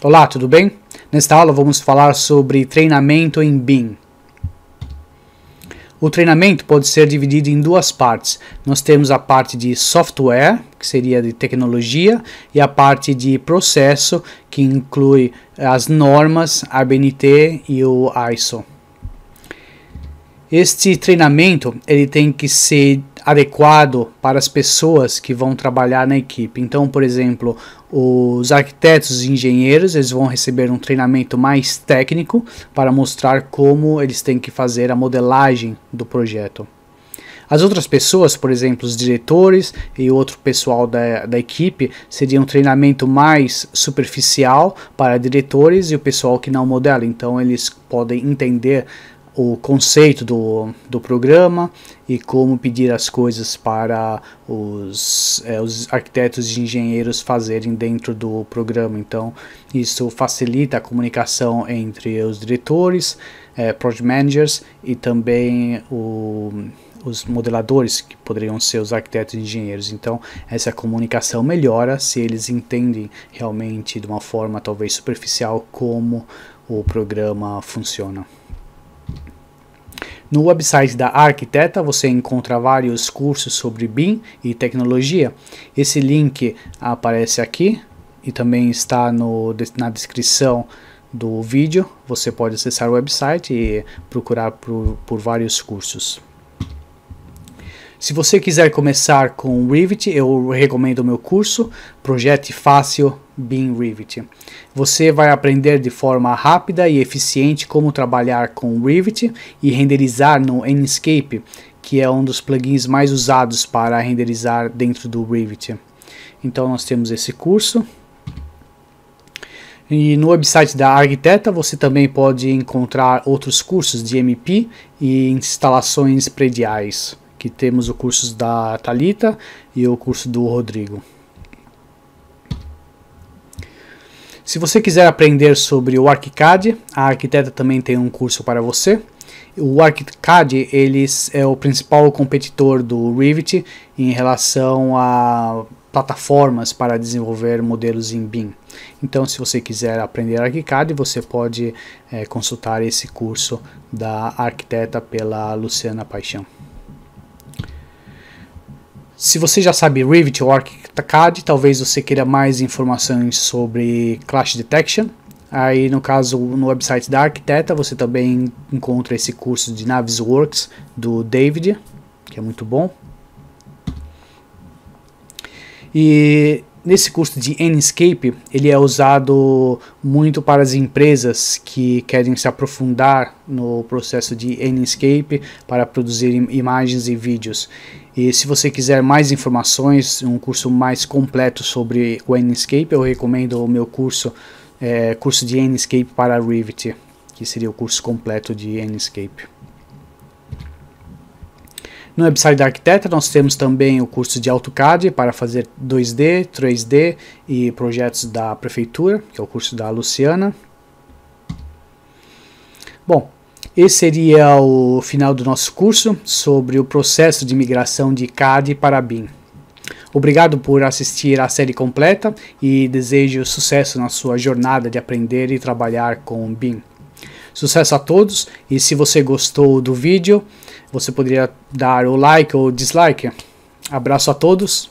Olá, tudo bem? Nesta aula vamos falar sobre treinamento em BIM. O treinamento pode ser dividido em duas partes. Nós temos a parte de software, que seria de tecnologia, e a parte de processo, que inclui as normas, a BNT e o ISO. Este treinamento ele tem que ser adequado para as pessoas que vão trabalhar na equipe. Então, por exemplo, os arquitetos e engenheiros eles vão receber um treinamento mais técnico para mostrar como eles têm que fazer a modelagem do projeto. As outras pessoas, por exemplo, os diretores e outro pessoal da, da equipe, seria um treinamento mais superficial para diretores e o pessoal que não modela. Então, eles podem entender o conceito do, do programa e como pedir as coisas para os, é, os arquitetos e engenheiros fazerem dentro do programa. Então, isso facilita a comunicação entre os diretores, é, project managers e também o, os modeladores, que poderiam ser os arquitetos e engenheiros. Então, essa comunicação melhora se eles entendem realmente de uma forma talvez superficial como o programa funciona. No website da Arquiteta você encontra vários cursos sobre BIM e tecnologia. Esse link aparece aqui e também está no, na descrição do vídeo. Você pode acessar o website e procurar por, por vários cursos. Se você quiser começar com Revit, eu recomendo o meu curso Projete Fácil BIM Revit. Você vai aprender de forma rápida e eficiente como trabalhar com Revit e renderizar no Enscape, que é um dos plugins mais usados para renderizar dentro do Revit. Então nós temos esse curso. E no website da Arquiteta você também pode encontrar outros cursos de MP e instalações prediais que temos o curso da Talita e o curso do Rodrigo. Se você quiser aprender sobre o ArchiCAD, a Arquiteta também tem um curso para você. O ArchiCAD ele é o principal competidor do Revit em relação a plataformas para desenvolver modelos em BIM. Então, se você quiser aprender ArchiCAD, você pode é, consultar esse curso da arquiteta pela Luciana Paixão. Se você já sabe Revit ou ArchiCAD, talvez você queira mais informações sobre Clash Detection. Aí, no caso, no website da Arquiteta, você também encontra esse curso de Navisworks do David, que é muito bom. E nesse curso de Enscape, ele é usado muito para as empresas que querem se aprofundar no processo de Enscape para produzir imagens e vídeos. E se você quiser mais informações, um curso mais completo sobre o Enscape, eu recomendo o meu curso, é, curso de Enscape para Revit, que seria o curso completo de Enscape. No website da Arquiteta nós temos também o curso de AutoCAD para fazer 2D, 3D e projetos da prefeitura, que é o curso da Luciana. Bom, esse seria o final do nosso curso sobre o processo de migração de CAD para BIM. Obrigado por assistir a série completa e desejo sucesso na sua jornada de aprender e trabalhar com BIM. Sucesso a todos e se você gostou do vídeo, você poderia dar o like ou dislike. Abraço a todos